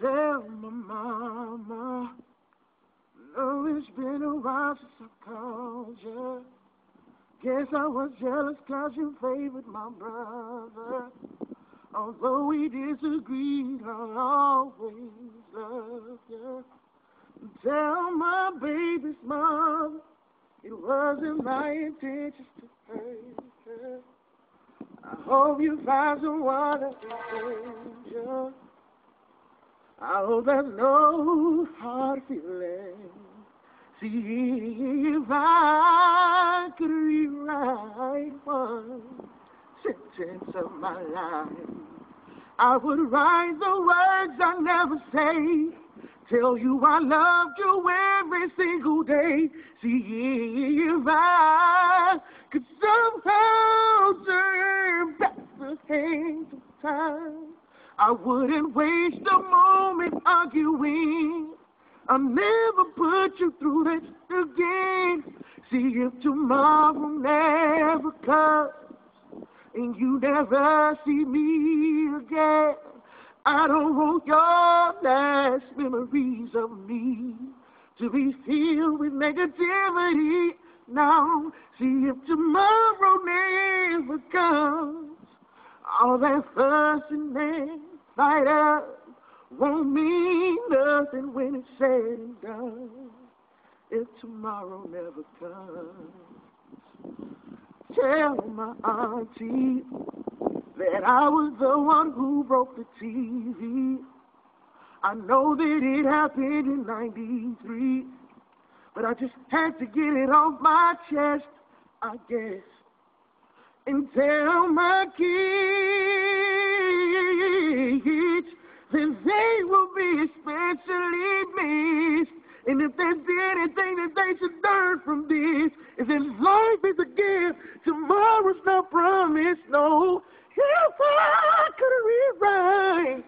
Tell my mama, know it's been a while since I called you. Guess I was jealous cause you favored my brother. Although we disagreed, I'll always love you. Tell my baby's mother it wasn't my intention to hurt her. I hope you find someone you. Hope there's no hard feeling. See if I could rewrite one sentence of my life, I would write the words I never say. Tell you I loved you every single day. See if I could somehow I wouldn't waste a moment arguing. I'll never put you through that again. See if tomorrow never comes and you never see me again. I don't want your last memories of me to be filled with negativity. Now, see if tomorrow never comes. All that fussing and fight up won't mean nothing when it's said and done. If tomorrow never comes, tell my auntie that I was the one who broke the TV. I know that it happened in 93, but I just had to get it off my chest, I guess. And tell my kids then they will be especially missed. And if there's anything that they should learn from this, is that life is a gift, tomorrow's not promised, no. If I could rewrite